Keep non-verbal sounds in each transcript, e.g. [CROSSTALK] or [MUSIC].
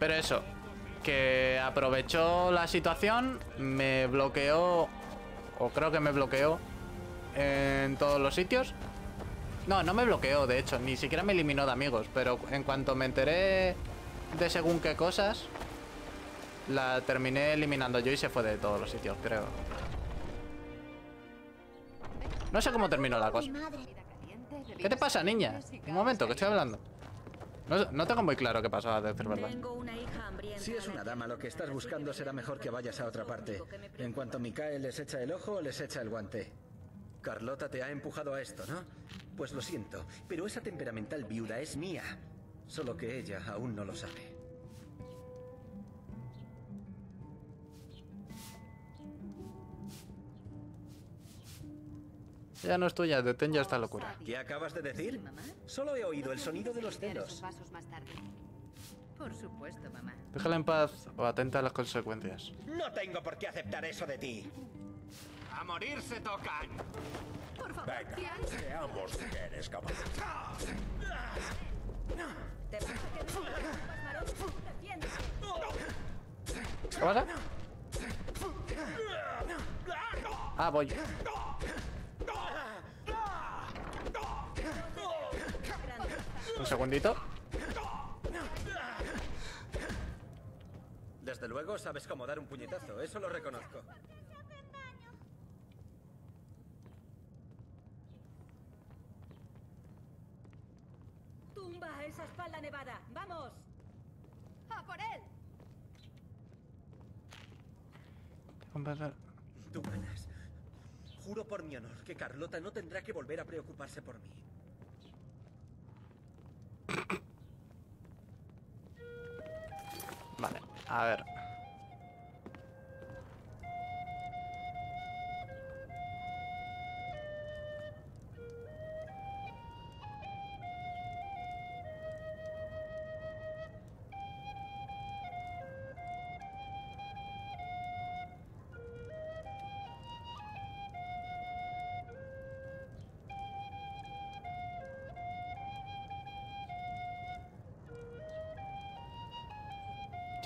Pero eso, que aprovechó la situación, me bloqueó, o creo que me bloqueó en todos los sitios. No, no me bloqueó, de hecho, ni siquiera me eliminó de amigos, pero en cuanto me enteré de según qué cosas, la terminé eliminando yo y se fue de todos los sitios, creo. No sé cómo terminó la cosa. ¿Qué te pasa, niña? Un momento, que estoy hablando. No, no tengo muy claro qué pasó, a decir verdad. Si es una dama, lo que estás buscando será mejor que vayas a otra parte. En cuanto Mikael les echa el ojo, les echa el guante. Carlota te ha empujado a esto, ¿no? Pues lo siento, pero esa temperamental viuda es mía. Solo que ella aún no lo sabe. Ya no es tuya, detén ya esta locura. ¿Qué acabas de decir? Solo he oído el sonido de los. Por supuesto, mamá. Déjala en paz o atenta a las consecuencias. No tengo por qué aceptar eso de ti. ¡A morir se tocan! Por favor, Venga, veamos si eres capaz. ¿Te pasa que no. ¿Qué pasa? Ah, voy. Un segundito. Desde luego sabes cómo dar un puñetazo, eso lo reconozco. Tumba esa espalda nevada. ¡Vamos! ¡A por él! Tú ganas. Juro por mi honor que Carlota no tendrá que volver a preocuparse por mí. A ver.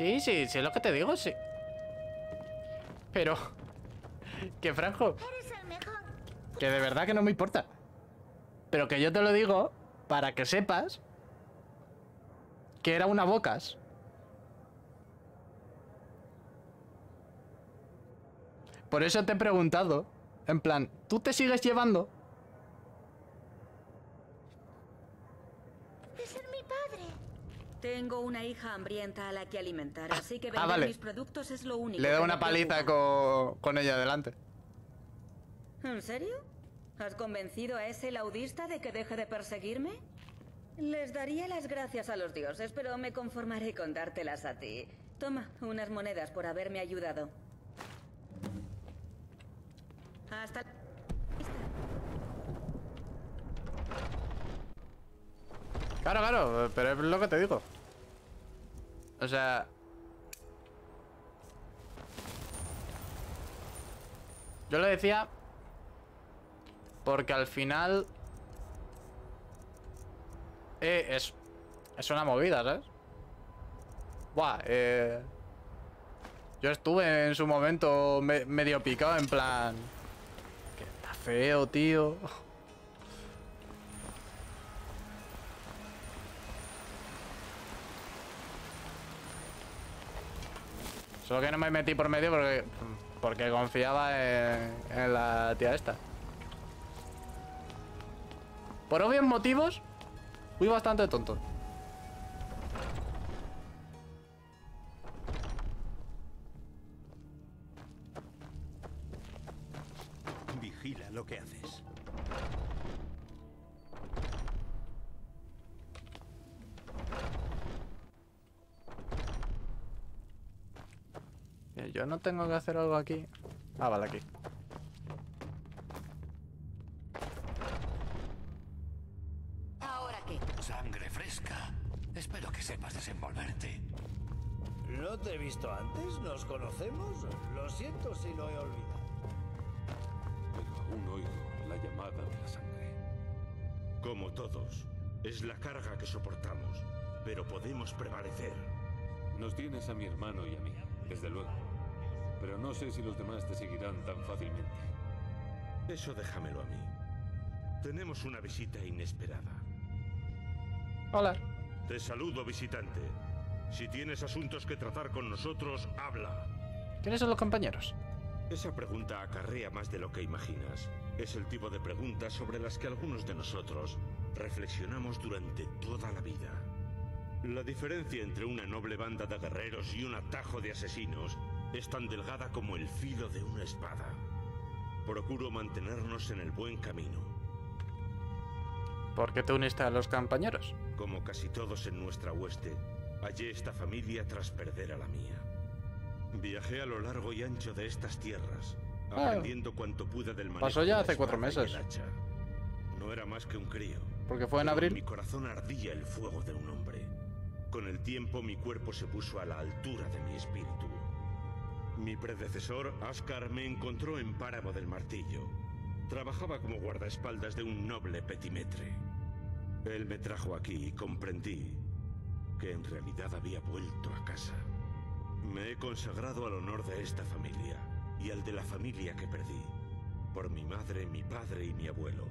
Sí, sí, sí, es lo que te digo, sí. Pero... Que mejor. Que de verdad que no me importa. Pero que yo te lo digo para que sepas que era una bocas. Por eso te he preguntado, en plan, ¿tú te sigues llevando? De ser mi padre. Tengo una hija hambrienta a la que alimentar, así que ah, vender vale. mis productos es lo único. Le da una me paliza con, con ella delante. ¿En serio? ¿Has convencido a ese laudista de que deje de perseguirme? Les daría las gracias a los dioses, pero me conformaré con dártelas a ti. Toma, unas monedas por haberme ayudado. Hasta... Claro, claro, pero es lo que te digo. O sea... Yo lo decía... Porque al final... Eh, es... Es una movida, ¿sabes? Buah, eh... Yo estuve en su momento me- medio picado en plan... Que está feo, tío. [LAUGHS] Solo que no me metí por medio porque, porque confiaba en, en la tía esta. Por obvios motivos, fui bastante tonto. Vigila lo que haces. Yo no tengo que hacer algo aquí. Ah, vale, aquí. ¿Ahora qué? Sangre fresca. Espero que sepas desenvolverte. ¿No te he visto antes? ¿Nos conocemos? Lo siento si lo he olvidado. pero aún oigo la llamada de la sangre. Como todos, es la carga que soportamos, pero podemos prevalecer. Nos tienes a mi hermano y a mí, desde luego. Pero no sé si los demás te seguirán tan fácilmente. Eso déjamelo a mí. Tenemos una visita inesperada. Hola. Te saludo, visitante. Si tienes asuntos que tratar con nosotros, habla. ¿Quiénes son los compañeros? Esa pregunta acarrea más de lo que imaginas. Es el tipo de preguntas sobre las que algunos de nosotros reflexionamos durante toda la vida. La diferencia entre una noble banda de guerreros y un atajo de asesinos es tan delgada como el filo de una espada. Procuro mantenernos en el buen camino. ¿Por qué te uniste a los compañeros? Como casi todos en nuestra hueste, hallé esta familia tras perder a la mía. Viajé a lo largo y ancho de estas tierras, Ah. aprendiendo cuanto pude del manejo Pasó ya hace cuatro meses. No era más que un crío. Porque fue en abril. mi corazón ardía el fuego de un hombre. Con el tiempo mi cuerpo se puso a la altura de mi espíritu. Mi predecesor, Ascar, me encontró en Páramo del Martillo. Trabajaba como guardaespaldas de un noble petimetre. Él me trajo aquí y comprendí que en realidad había vuelto a casa. Me he consagrado al honor de esta familia y al de la familia que perdí. Por mi madre, mi padre y mi abuelo.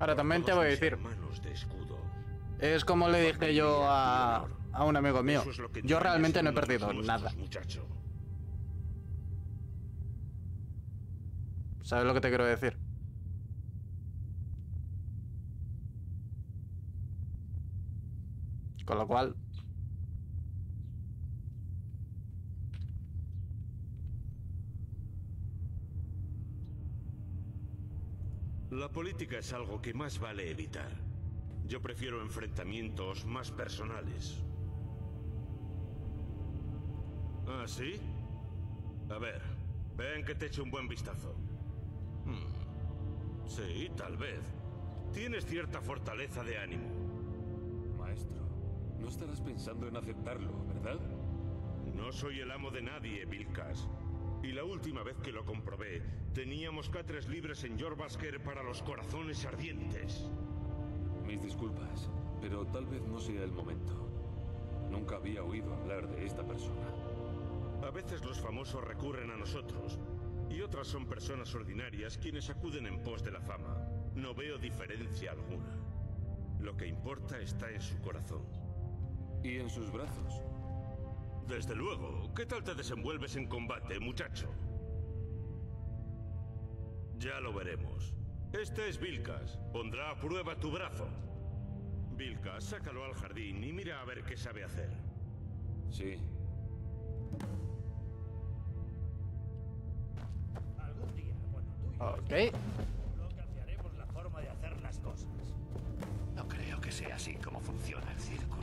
Ahora también te voy a decir. de escudo. Es como le dije yo a, a un amigo mío. Yo realmente no he perdido nada. muchacho. ¿Sabes lo que te quiero decir? Con lo cual, La política es algo que más vale evitar. Yo prefiero enfrentamientos más personales. ¿Ah, sí? A ver, ven que te eche un buen vistazo. Sí, tal vez. Tienes cierta fortaleza de ánimo. Maestro, no estarás pensando en aceptarlo, ¿verdad? No soy el amo de nadie, Vilcas. Y la última vez que lo comprobé, teníamos catres libres en Jorbasker para los corazones ardientes. Mis disculpas, pero tal vez no sea el momento. Nunca había oído hablar de esta persona. A veces los famosos recurren a nosotros, y otras son personas ordinarias quienes acuden en pos de la fama. No veo diferencia alguna. Lo que importa está en su corazón. ¿Y en sus brazos? Desde luego, ¿qué tal te desenvuelves en combate, muchacho? Ya lo veremos. Este es Vilcas. Pondrá a prueba tu brazo. Vilcas, sácalo al jardín y mira a ver qué sabe hacer. Sí. Ok. seguro cambiaremos la forma de hacer las cosas. No creo que sea así como funciona el círculo.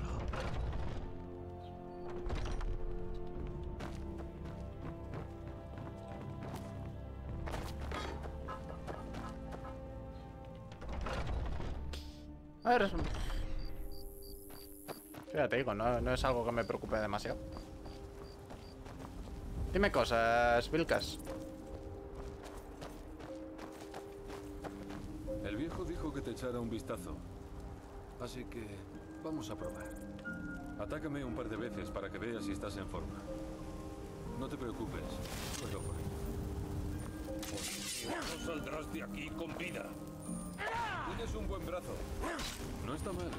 A ver. Ya te digo, no, no es algo que me preocupe demasiado. Dime cosas, Vilcas. Que te echara un vistazo. Así que vamos a probar. Atácame un par de veces para que veas si estás en forma. No te preocupes, ello. No saldrás de aquí con vida. Tienes un buen brazo. No está mal.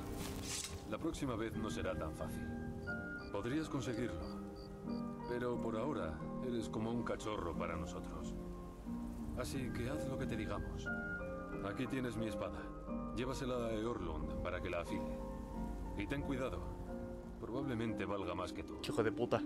La próxima vez no será tan fácil. Podrías conseguirlo. Pero por ahora eres como un cachorro para nosotros. Así que haz lo que te digamos. Aquí tienes mi espada. Llévasela a Eorlund para que la afile. Y ten cuidado. Probablemente valga más que tú. Hijo de puta.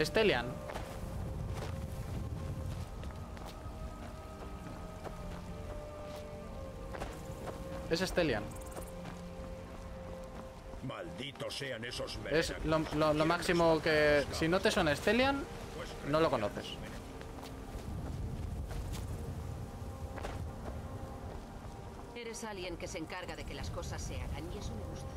Stelian. Es Stelian. Malditos sean esos Es lo, máximo que... Si no te suena Stelian, no lo conoces. Eres alguien que se encarga de que las cosas se hagan y eso me gusta.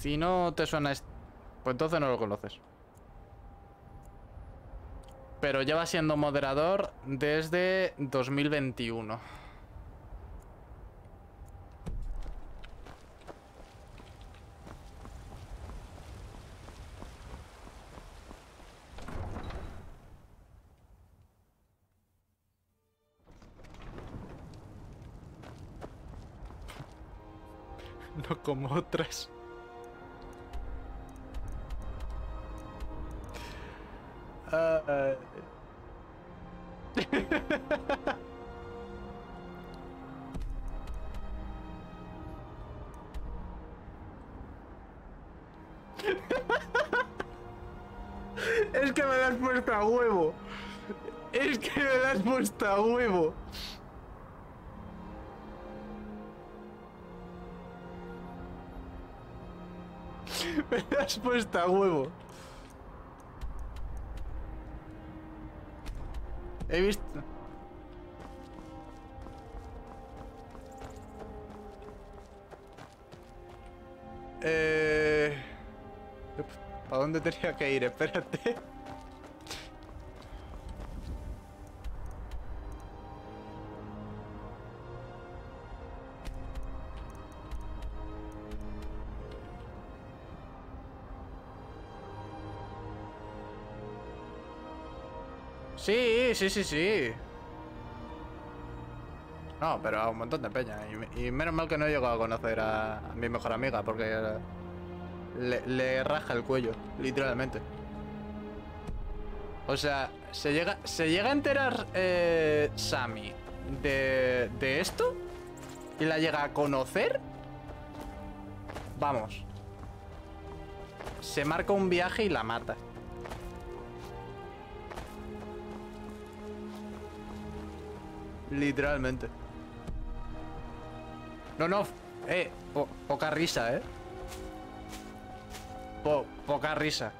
Si no te suena... Pues entonces no lo conoces. Pero lleva siendo moderador desde 2021. No como otras. Me la has puesto a huevo. He visto... Eh... ¿Para dónde tenía que ir? Espérate. Sí, sí, sí. No, pero a un montón de peña. Y, me- y menos mal que no he llegado a conocer a, mi mejor amiga, porque le, le raja el cuello, literalmente. O sea, se llega, se llega a enterar eh, Sammy de, de esto y la llega a conocer. Vamos. Se marca un viaje y la mata. Literalmente. No, no. Eh, po- poca risa, eh. Po- poca risa.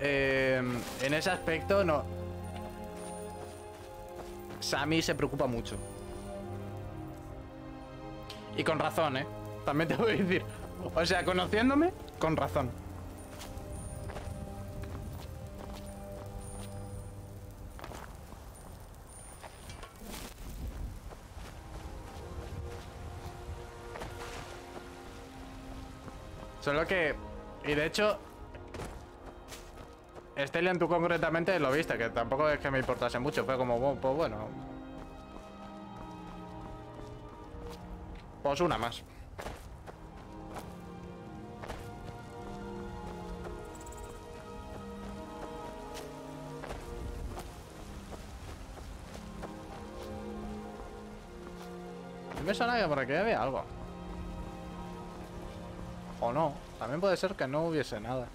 Eh, en ese aspecto, no. Sammy se preocupa mucho. Y con razón, eh. También te voy a decir. O sea, conociéndome, con razón. Solo que... Y de hecho... Stelian, tú concretamente lo viste, que tampoco es que me importase mucho. Fue como, "Bueno, pues bueno... Pues una más. Me suena que por aquí había algo. O no. También puede ser que no hubiese nada.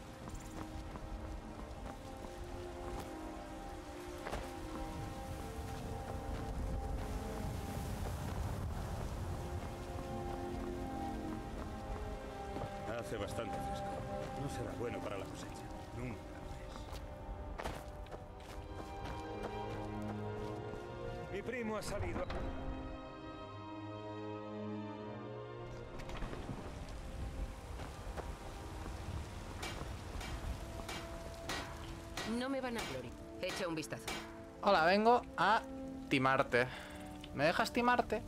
Hola, vengo a timarte. ¿Me dejas timarte?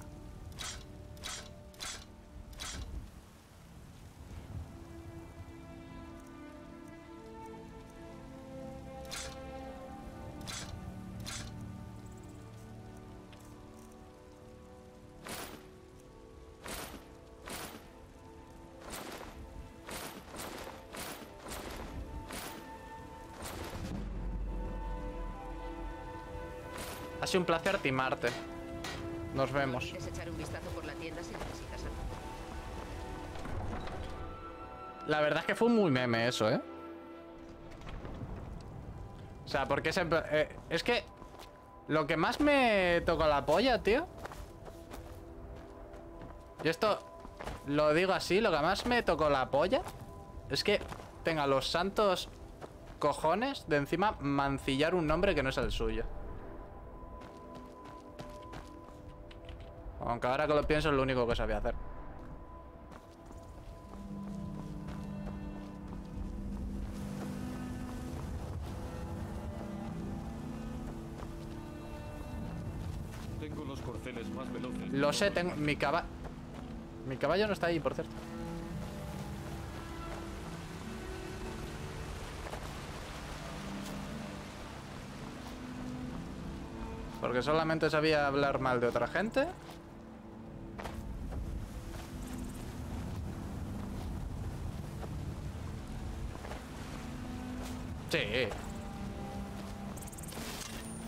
Un placer timarte. Nos vemos. La verdad es que fue muy meme eso, ¿eh? O sea, porque se... eh, es que... Lo que más me tocó la polla, tío. Y esto... Lo digo así, lo que más me tocó la polla... Es que tenga los santos cojones de encima mancillar un nombre que no es el suyo. Ahora que lo pienso es lo único que sabía hacer. Tengo los corceles más veloces. Lo sé, tengo... Mi caballo... Mi caballo no está ahí, por cierto. Porque solamente sabía hablar mal de otra gente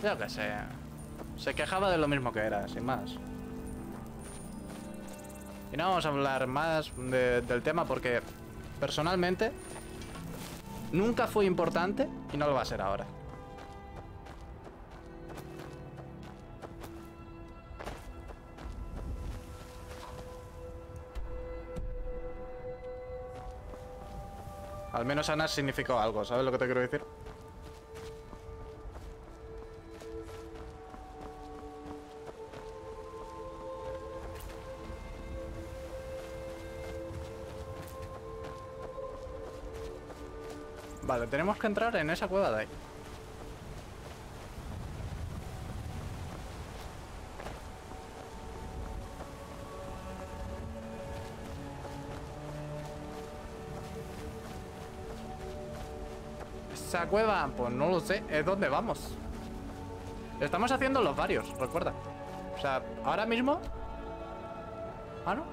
Yo qué. Se quejaba de lo mismo que era, sin más. Y no vamos a hablar más de- del tema porque personalmente nunca fue importante y no lo va a ser ahora. Al menos Ana significó algo, ¿sabes lo que te quiero decir? Tenemos que entrar en esa cueva de ahí. Esa cueva, pues no lo sé, es donde vamos. Estamos haciendo los varios, recuerda. O sea, ahora mismo... Ah, ¿no?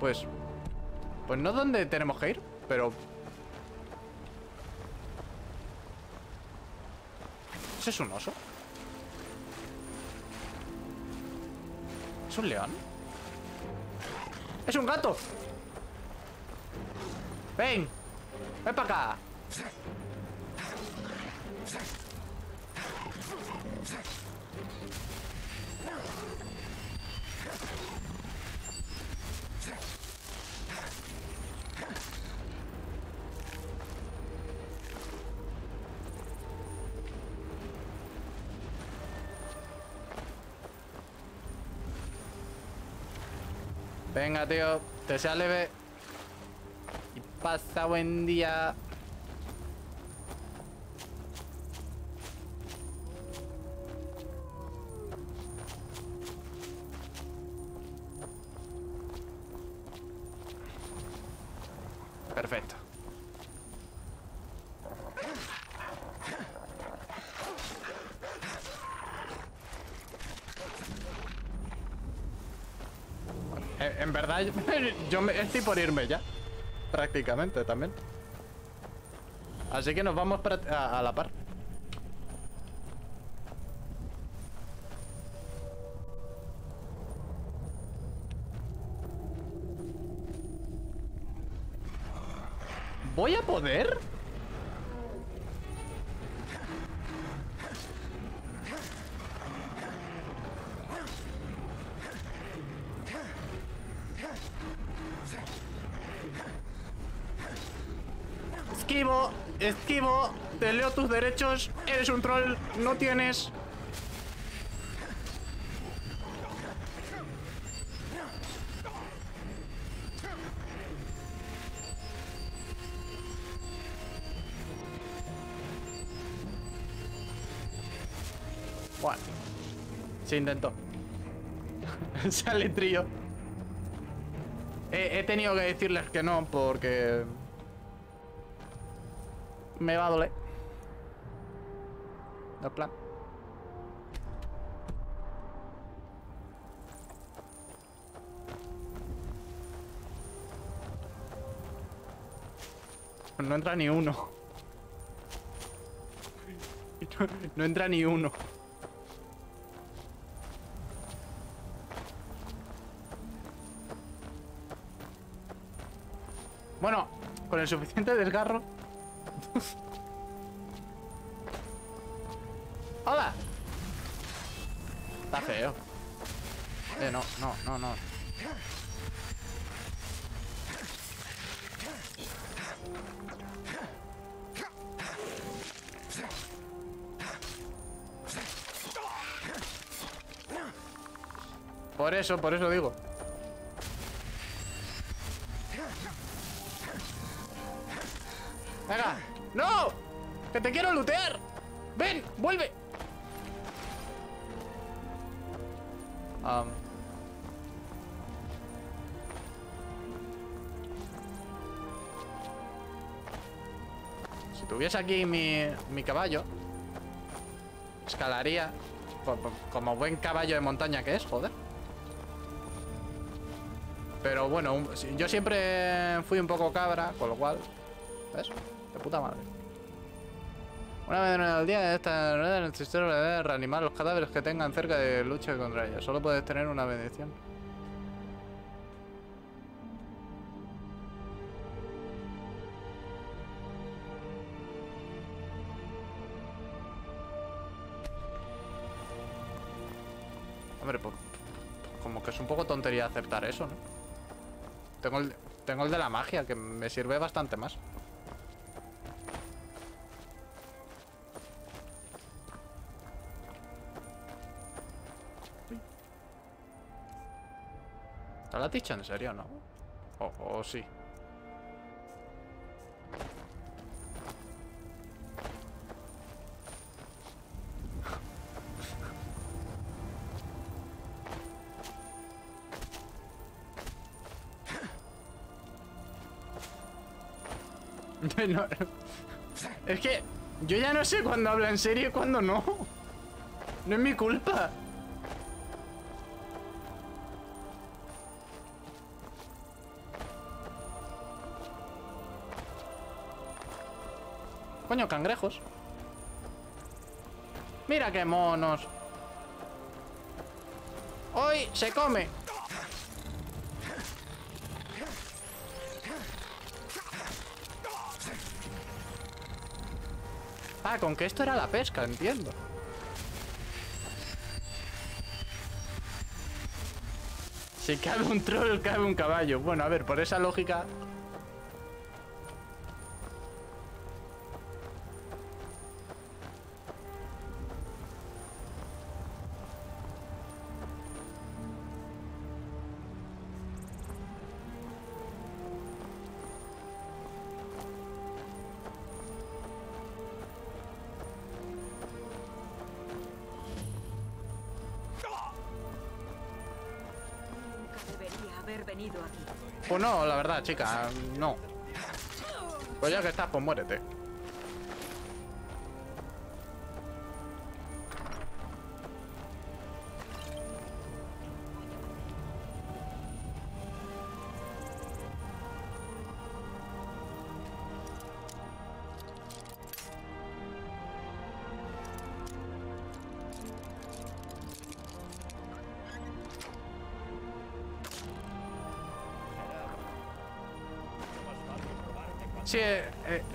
Pues... Pues no donde tenemos que ir, pero... ¿Ese es un oso? ¿Es un león? ¡Es un gato! ¡Ven! ¡Ven para acá! Venga, tío, te sea leve. Y pasa buen día. [LAUGHS] yo- me, estoy por irme ya. Prácticamente también. Así que nos vamos a, a la par. ¿Voy a poder? Tus derechos, eres un troll, no tienes... Se intentó. [LAUGHS] Sale trío. He, he tenido que decirles que no porque me va a doler. No entra ni uno. No, no entra ni uno. Bueno, con el suficiente desgarro. Por eso, por eso digo. Venga. ¡No! ¡Que te quiero lootear! ¡Ven! ¡Vuelve! Am. Tuviese aquí mi, mi caballo, escalaría co- co- como buen caballo de montaña que es, joder. Pero bueno, yo siempre fui un poco cabra, con lo cual, ¿ves? De puta madre. Una vez al día, esta rueda debe reanimar los cadáveres que tengan cerca de lucha contra ellos. Solo puedes tener una bendición. Hombre, pues como que es un poco tontería aceptar eso, ¿no? Tengo el, tengo el de la magia, que me sirve bastante más. ¿Te lo has dicho en serio, no? O sí. [LAUGHS] Es que yo ya no sé cuándo habla en serio y cuándo no. No es mi culpa. Coño, cangrejos. Mira qué monos. Hoy se come. Ah, con que esto era la pesca, entiendo. Si cabe un troll, cabe un caballo. Bueno, a ver, por esa lógica... Pues no, la verdad, chica, no. Pues ya que estás, pues muérete.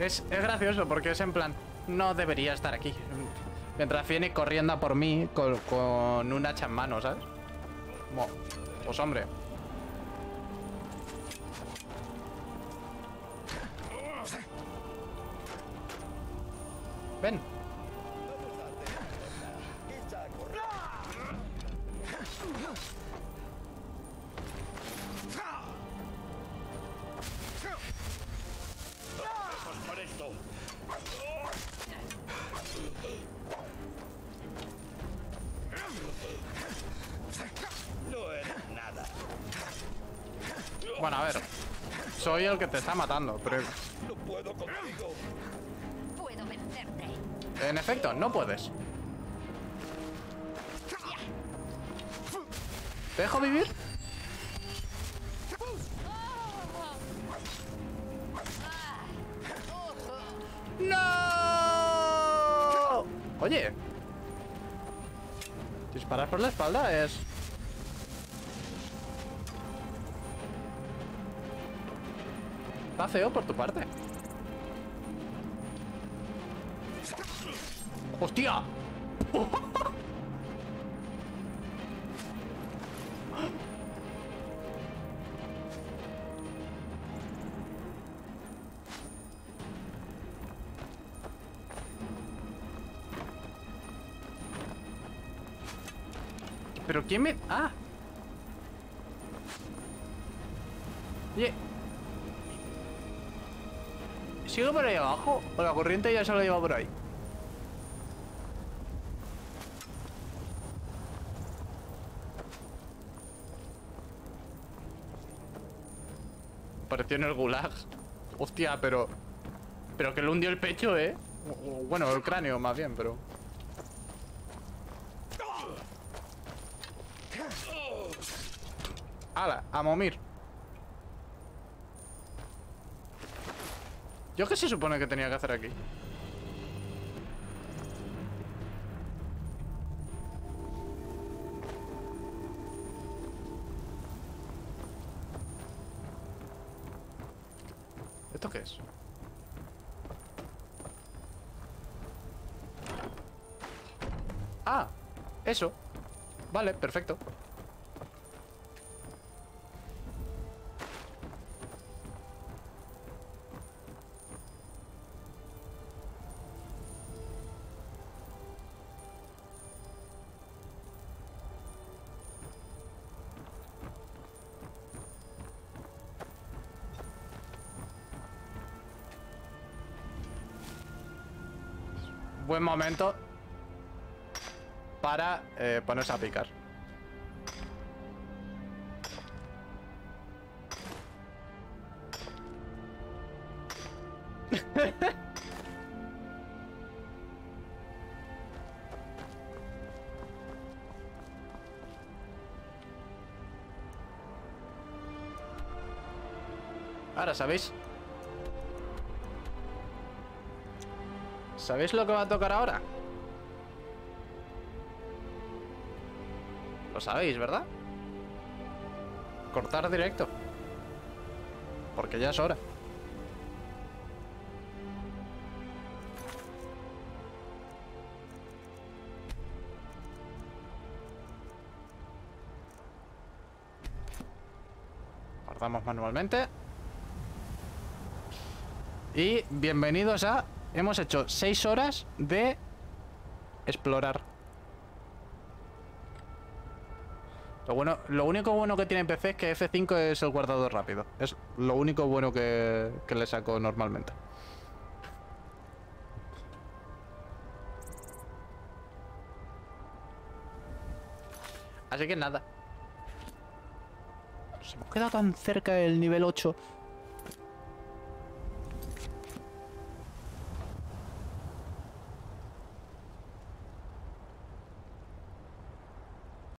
Es, es gracioso porque es en plan, no debería estar aquí. Mientras viene corriendo a por mí con, con un hacha en mano, ¿sabes? Como, pues hombre. Ven. Soy el que te está matando, pero No puedo contigo. Puedo vencerte. en efecto, no puedes. ¿Te dejo vivir? ¡No! Oye. Disparar por la espalda es... Está feo por tu parte. ¡Hostia! [LAUGHS] ¿Pero quién me...? ¡Ah! sigue por ahí abajo? ¿O la corriente ya se lo lleva por ahí? Partió en el gulag. Hostia, pero... Pero que le hundió el pecho, ¿eh? Bueno, el cráneo más bien, pero... ¡Hala! ¡A momir! ¿Yo qué se supone que tenía que hacer aquí? ¿Esto qué es? Ah, eso. Vale, perfecto. Buen momento para eh, ponerse a picar. [LAUGHS] Ahora, ¿sabéis? ¿Sabéis lo que va a tocar ahora? Lo sabéis, ¿verdad? Cortar directo. Porque ya es hora. Guardamos manualmente. Y bienvenidos a... Hemos hecho 6 horas de explorar. Lo, bueno, lo único bueno que tiene PC es que F5 es el guardado rápido. Es lo único bueno que, que le saco normalmente. Así que nada. Nos hemos quedado tan cerca del nivel 8